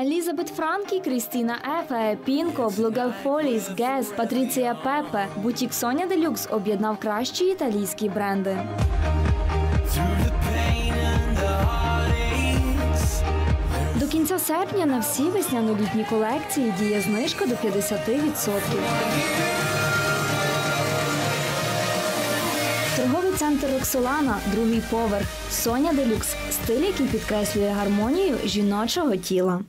Elisabetta Franchi, Cristinaeffe, Pinko, Blugirl Folies, Guess, Patrizia Pepe. Бутік Sonia Delux об'єднав кращі італійські бренди. До кінця серпня на всі весняно-літні колекції діє знижка до 50%. Торговий центр Роксолана, другий поверх. Sonia Delux. Стиль, який підкреслює гармонію жіночого тіла.